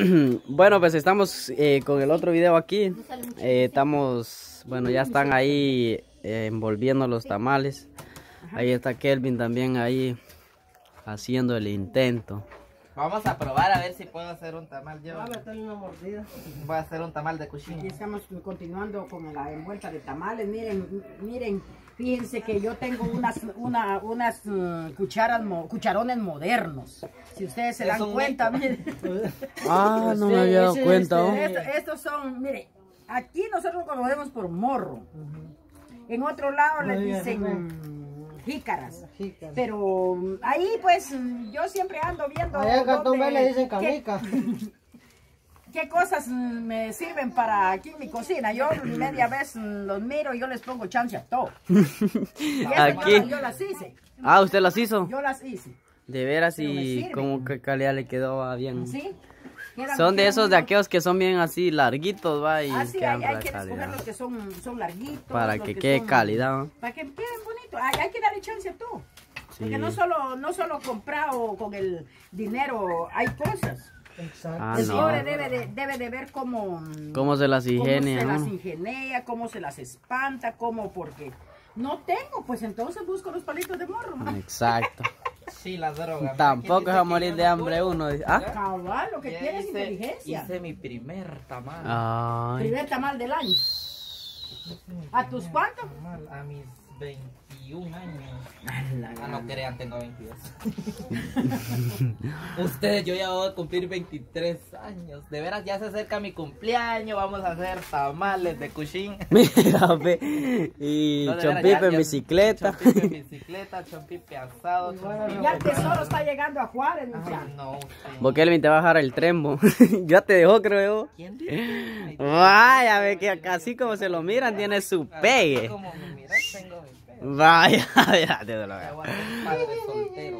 bueno, pues estamos eh, con el otro video aquí. Eh, estamos, bueno, ya están ahí eh, envolviendo los tamales. Ahí está Kelvin también ahí haciendo el intento. Vamos a probar a ver si puedo hacer un tamal yo. Voy a meterle una mordida. Voy a hacer un tamal de Aquí cuchillo. estamos continuando con la envuelta de tamales. Miren, miren, fíjense que yo tengo unas, una, unas mm, cucharas, mo- cucharones modernos. Si ustedes se dan cuenta, miren. Ah, no me había dado cuenta. este- esto- estos son, mire, aquí nosotros lo conocemos por morro. En otro lado les dicen jícaras. Jícaras. Pero mm, ahí pues mm, yo siempre ando viendo Allá en Cantón le dicen qué- canica. qué cosas mm, me sirven para aquí en mi cocina. Yo media vez mm, los miro y yo les pongo chance a todo. Y Aquí. yo, las hice. Ah, ¿usted las hizo? Yo las hice. De veras Pero y como que calidad le quedó bien. ¿Sí? Quedan- Son de esos de aquellos que son bien así larguitos, va, y Ah, sí, hay, hay que escoger los que son, son larguitos. Para los que quede son- calidad. ¿no? Para que queden bonitos. Hay, hay que darle chance a todo. Porque Sí. no solo, no solo comprado con el dinero, hay cosas. Exacto. Ah, el no. pobre debe de, debe de ver cómo, ¿Cómo se las cómo ingenia, se las no? ingenia, cómo se las espanta, cómo, porque no tengo, pues entonces busco los palitos de morro. ma. Exacto. Sí, las drogas. Tampoco ¿Quién se va a morir de no hambre uno. Ah. Cabal, lo que tiene es hice- inteligencia. Hice mi primer tamal. Ay. Primer tamal del año. ¿A tus cuántos? A mis 21 años. Ah, no crean, tengo 22. Ustedes, yo ya voy a cumplir 23 años. De veras, ya se acerca mi cumpleaños. Vamos a hacer tamales de cuchín. Mira, ve. Y No, de veras, chompipe ya- en bicicleta. Chompipe en bicicleta, chompipe asado. chompipe Ya el tesoro está llegando a Juárez, Ay, muchacho. no. Porque Elvin te va a bajar el trembo. ya te dejó, creo ¿Quién dice? Vaya, ve que así como se lo miran, tiene su pegue. Como me miras, tengo. Vaya, ya te lo.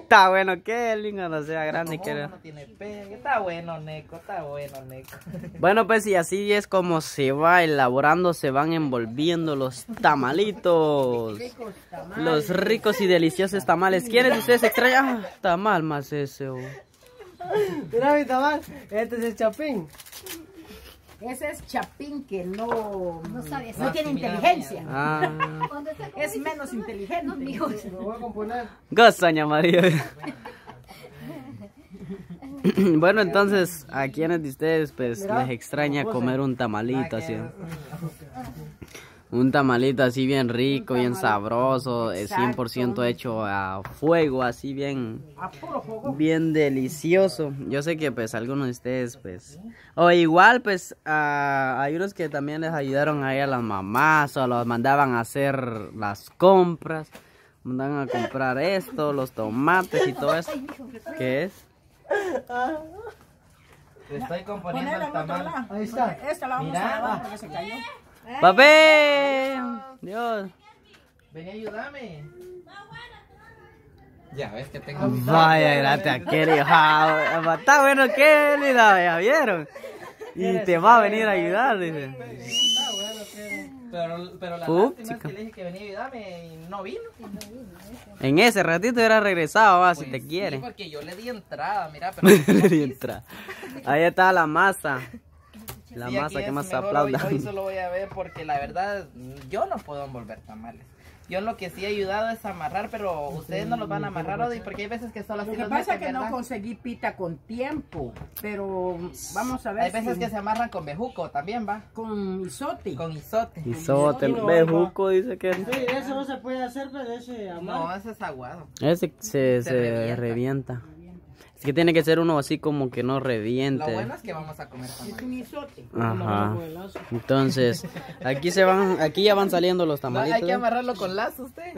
Está bueno que Elvin cuando sea grande No, quiere. no tiene pegue. Está bueno, Neco, está bueno, Neco. Bueno, pues y así es como se va elaborando, se van envolviendo los tamalitos. Ricos tamales. Los ricos y deliciosos tamales. ¿Quiénes de ustedes extrañan? Ah, tamal más ese. oh. Mira mi tamal. Este es el chapín. Ese es Chapín que no, no, sabe no tiene inteligencia. Ah, Es menos inteligente. Lo voy a componer. gozaña María. Bueno, entonces, ¿a quiénes de ustedes pues les extraña comer un tamalito así? Un tamalito así bien rico, bien sabroso, eh, 100% hecho a fuego, así bien bien delicioso. Yo sé que pues algunos de ustedes pues o igual pues ah, hay unos que también les ayudaron ahí a las mamás o los mandaban a hacer las compras, mandaban a comprar esto, los tomates y todo eso. ¿Qué es? Te estoy componiendo el tamal. Ahí está. Esta la vamos Mira. a lavar porque se cayó. ¡Papel! Dios. Ven y ayúdame. Ya ves que tengo. Vaya, gracias. Ah, Está bueno que linda, ya vieron. Y te va a venir a ayudar, dice. Pero, pero la Pup, lástima es chica. que le dije que venía a ayudarme y no vino. En ese ratito hubiera regresado, va, si Pues te sí, quiere. porque yo le di entrada, mira, pero. Le di entrada. Ahí está la masa. La Sí, masa que más aplauda. Hoy, hoy solo voy a ver porque la verdad yo no puedo envolver tamales. Yo lo que sí he ayudado es amarrar, pero ustedes no los van a amarrar, Odi, porque hay veces que solo así Lo que los pasa es que no ¿verdad? conseguí pita con tiempo, pero vamos a ver Hay veces si- que se amarran con bejuco también, va. con isote. Con isote. Y sote, el No, bejuco dice que Sí, eso no se puede hacer, pero ese No, amar. ese es aguado. ese se, Se se revienta. revienta. Es que tiene que ser uno así como que no Lo reviente. bueno es que vamos a comer Es tamales. un isote. Ajá. Entonces, aquí se van, aquí ya van saliendo los No, tamalitos. hay que amarrarlo con lazo usted.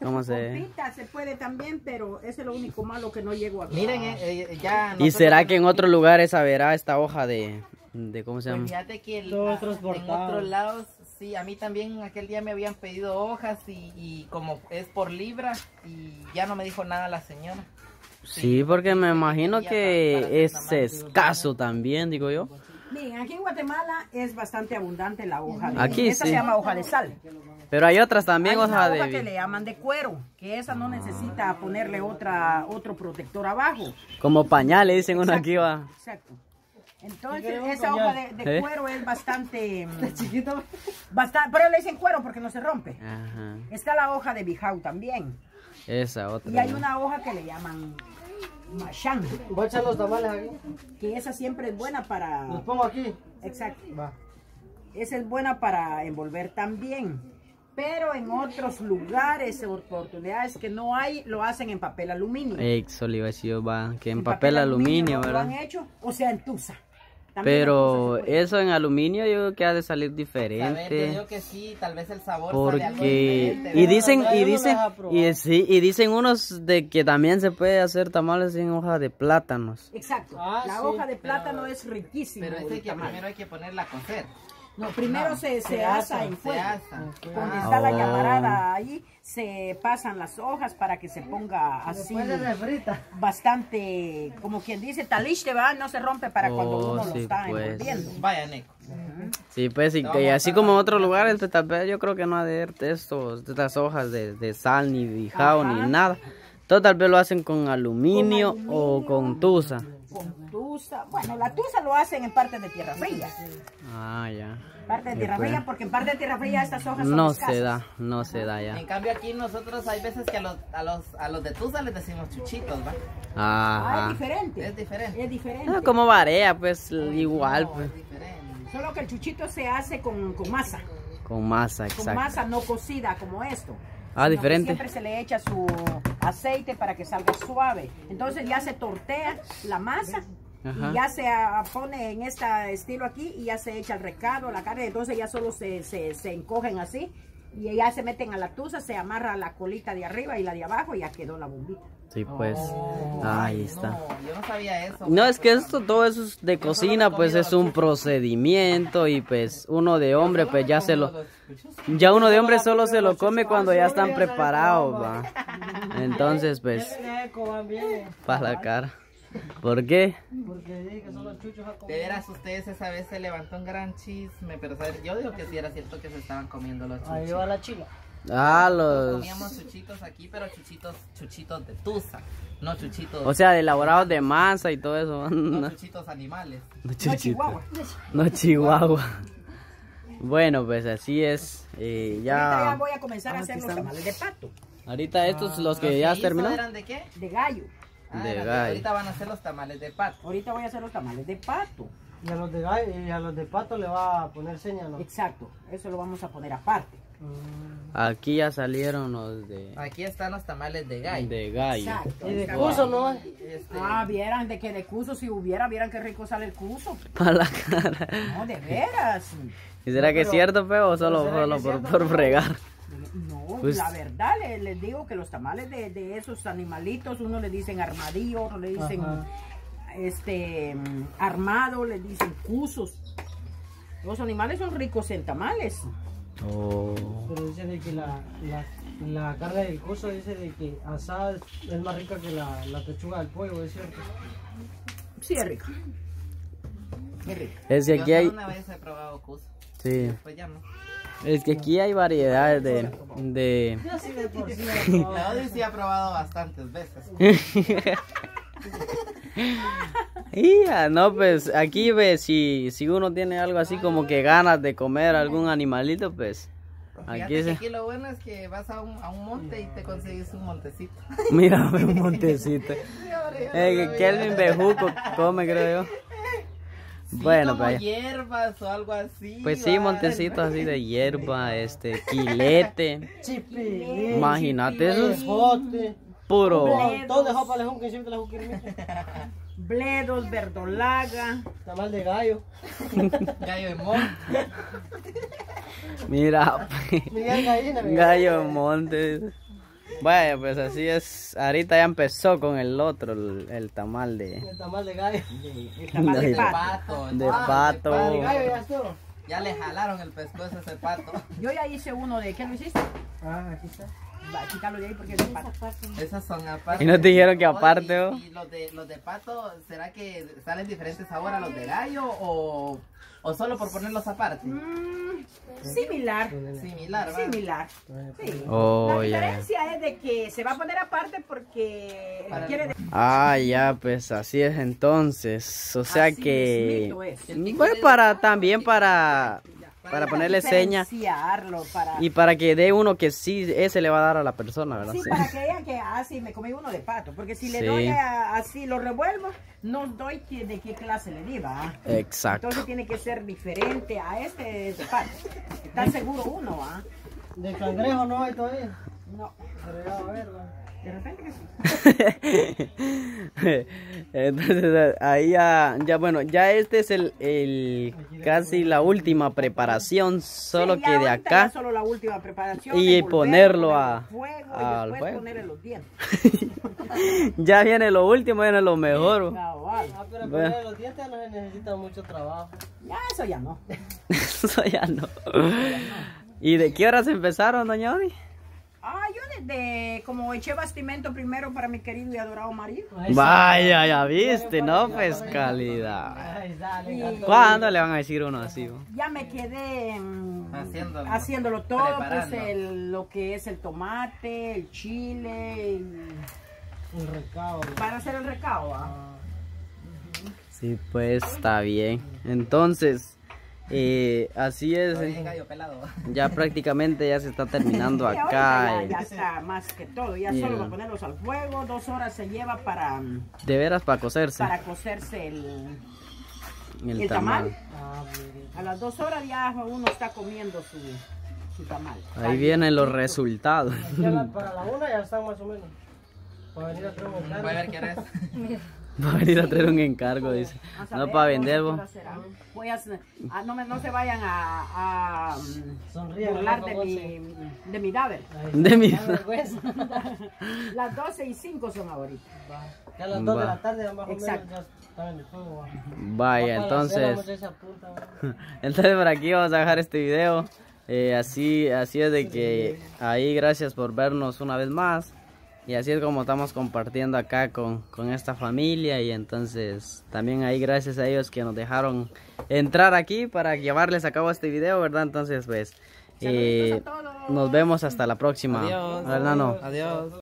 ¿Cómo Con se? pita se puede también, pero ese es lo único malo que no llego a Miren, eh, eh, ya. ¿Y nosotros- será que en otros lugares habrá esta hoja de, de cómo se Pues llama? fíjate que el- en otros lados, sí, a mí también aquel día me habían pedido hojas y, y como es por libra y ya no me dijo nada la señora. Sí, porque me imagino que es escaso también, digo yo. Miren, aquí en Guatemala es bastante abundante la hoja de Aquí Esta sí. se llama hoja de sal. Pero hay otras también, Hay hoja una de... hoja que le llaman de cuero, que esa no necesita ponerle otra otro protector abajo. Como pañales, dicen uno aquí va. Exacto. Entonces, esa hoja de, de ¿Eh? cuero es bastante, Chiquito. bastante, pero le dicen cuero porque no se rompe. Ajá. Está la hoja de bijau también. Esa otra. Y hay una hoja que le llaman machán, Voy a echar los tamales aquí. que esa siempre es buena para... Los pongo aquí. Exacto. Va. Esa es buena para envolver también. Pero en otros lugares, oportunidades que no hay, lo hacen en papel aluminio. Eso le iba a decir yo, va, que en papel, aluminio. ¿verdad? Lo han hecho, o sea, en tusa. También Pero eso en aluminio yo creo que ha de salir A ver, yo diferente. digo que sí, tal vez el sabor sale algo Porque diferente, y dicen y dicen y sí y dicen unos de que también se puede hacer tamales en hoja de plátanos. Exacto. Ah, la sí, hoja de pero- plátano es riquísima. Pero ese que primero hay que ponerla a cocer. No, primero No, se, se se asa asa, en Se fuego. asa. Donde Ah, está la Oh. llamarada ahí, se pasan las hojas para que se ponga así bastante, como quien dice, taliste, va, no se rompe para cuando Oh, uno lo está pues. envolviendo. Vaya, Nico. Sí, pues y, que así como en otros lugares, pues tal vez yo creo que no ha de haber estos de estas hojas de, de sal ni bijao Ajá. ni nada. Todo tal vez lo hacen con aluminio, Con o aluminio. con tusa. Con tusa, bueno, la tusa lo hacen en parte de tierra fría. Ah, ya. Parte de Sí, tierra pues. fría, porque en parte de tierra fría estas hojas son No escasas. se da, no se da ya. En cambio aquí nosotros hay veces que a los, a los, a los de Tusa les decimos chuchitos, ¿va? Ah, es Ajá. diferente. Es diferente. Es diferente. Ah, como varía, pues igual, No, pues. es diferente. Solo que el chuchito se hace con, con masa. Con masa, Con exacto. masa no cocida como esto. Ah, diferente. Siempre se le echa su aceite para que salga suave. Entonces ya se tortea la masa Ajá. y ya se ah, pone en este estilo aquí y ya se echa el recado, la carne. Entonces ya solo se, se, se encogen así y ya se meten a la tusa, se amarra la colita de arriba y la de abajo y ya quedó la bombita. Sí, pues. Oh, Ahí está. No, yo no sabía eso. No, es que esto, todo eso es de cocina, pues es un procedimiento y pues uno de hombre, pues ya se lo... Ya uno de hombre solo se lo come cuando ya están preparados, va. Entonces, pues, para la cara. ¿Por qué? Porque dije que son los chuchos a De comer. veras, ustedes esa vez se levantó un gran chisme, pero ¿sabes? yo digo que sí era cierto que se estaban comiendo los Ahí chuchitos. va la chila. Ah, los... Comíamos chuchitos aquí, pero chuchitos, chuchitos de tusa, no chuchitos, O sea, de elaborados de masa y todo eso. no No, chuchitos animales. no. Chihuahua. No, Chihuahua. Bueno, pues así es. eh, Ahorita ya ya. voy a comenzar Ah, a hacer los tamales de pato, Ahorita estos, los que ¿Los ya terminó. eran de qué? de gallo. Ah, De eran gallo. Ahorita van a hacer los tamales de pato. Ahorita voy a hacer los tamales de pato. Y a los de gallo y a los de pato le va a poner seña, ¿no? Exacto, eso lo vamos a poner aparte. Mm. Aquí ya salieron los de, Aquí están los tamales de gallo. de gallo. Exacto. Y de cuso, ¿no? Este, Ah, vieran de que de cuso, si hubiera, vieran qué rico sale el cuso. Para la cara. No, de veras. ¿Y será que es cierto, feo, o solo, ¿será que solo por, cierto, por fregar? No, Pues- la verdad, le- les, digo que los tamales de, de esos animalitos, uno le dicen armadillo, otro le dicen Ajá. este armado, le dicen cusos. Los animales son ricos en tamales. Oh. Pero dice de que la, la, la carne del cuso dice de que asada es más rica que la, la pechuga del pollo, es cierto. Sí, es rico. Es rico. Es yo aquí hay. una vez he probado cuso, Sí. pues ya no. Es que aquí hay variedades de. de Yo sí de por sí la Odi sí ha probado bastantes veces. Ya, no, pues aquí ve si, si uno tiene algo así como que ganas de comer algún animalito, pues aquí se. aquí lo bueno es que vas a un, a un monte y te consigues un montecito. Mira, un montecito. Eh, Kelvin Bejuco come, creo yo. Sí, Bueno, como pues. hierbas o algo así. Pues sí, montecitos así de hierba, este, quilete, Chipilín, Imagínate eso. ejote, puro. un montón de jopa lejón que siempre la juquirmita. Bledos, verdolaga. Tamal de gallo. Gallo de monte. Mira, gallo monte. Vaya, pues así es. Ahorita ya empezó con el otro, el, el tamal de, El tamal de gallo. El tamal de De pato. Pato. de ah, pato. De gallo ya estuvo. Ya le jalaron el pescuezo a ese pato. Yo ya hice uno de, ¿qué lo hiciste? Ah, aquí está. Va, quítalo de ahí porque es de pato. Esas son aparte. Y no te dijeron que aparte, y- ¿o? Y, los de los de pato, ¿será que salen diferentes sabor a los de gallo o ¿O solo por ponerlos aparte? Mm, similar. Similar, ¿va? Similar. Sí. Oh, la diferencia es de que se va a poner aparte porque Para- quiere Ah, ya, pues así es entonces. O sea Así que... es. Bueno, para también para, para ponerle seña diferenciarlo, para y para que dé uno que sí, ese le va a dar a la persona, ¿verdad? Sí, Sí. para que vean que así me comí uno de pato, porque si le Sí. doy a- así lo revuelvo, no doy que- de qué clase le di, ¿va? Exacto. Entonces tiene que ser diferente a este de pato. Está seguro uno, ¿ah? De cangrejo no hay todavía. No, Pero ya va a ver, va. De repente que sí. Entonces ahí ya, ya bueno, ya este es el, el casi la última preparación, solo Sí, que de acá Solo la última preparación. Y ponerlo a- al fuego al y fuego. ponerle los dientes. ya viene lo último, viene lo mejor. Cabal. Ah, pero Bueno. ponerle los dientes no se necesita mucho trabajo. Ya, eso ya no. Eso ya no. ¿Y de qué horas empezaron, doña Odi? Ah, yo desde como eché bastimento primero para mi querido y adorado marido. Vaya, ya viste, ¿no? Pues calidad. ¿Cuándo le van a decir uno así? Ya me quedé mm, Haciéndolo. haciéndolo todo, pues el- lo que es el tomate, el chile, y- Un recado. para hacer el recado. ¿ah? Sí, pues está bien. Entonces, eh, así es. Pelado. Ya prácticamente ya se está terminando ahorita acá. ya, eh. ya está más que todo, ya Yeah. solo va a ponerlos al fuego, dos horas se lleva para, De veras para cocerse para cocerse el, el, el tamal. tamal. A las dos horas ya uno está comiendo su, su tamal. Ahí vienen los resultados. Para la una ya están más o menos. Para venir a un Voy a ver qué hora es. Va a venir a traer un encargo, dice. A No para vender, será. Voy a hacer- ah, no, me- no se vayan a, a Sonríe, de mi, de mi Daver. De mi-. Las 12 y 5 son ahorita. Va. Ya a las 2 de la tarde más o menos Exacto. ya están en el fuego. va. Vaya, cena, entonces. Entonces por aquí vamos a dejar este video. Eh, así, así es de que ahí gracias por vernos una vez más. Y así es como estamos compartiendo acá con, con esta familia. Y entonces también ahí gracias a ellos que nos dejaron entrar aquí para llevarles a cabo este video, ¿verdad? Entonces pues eh, nos vemos hasta la próxima. Adiós. ¿Verdad, no? Adiós.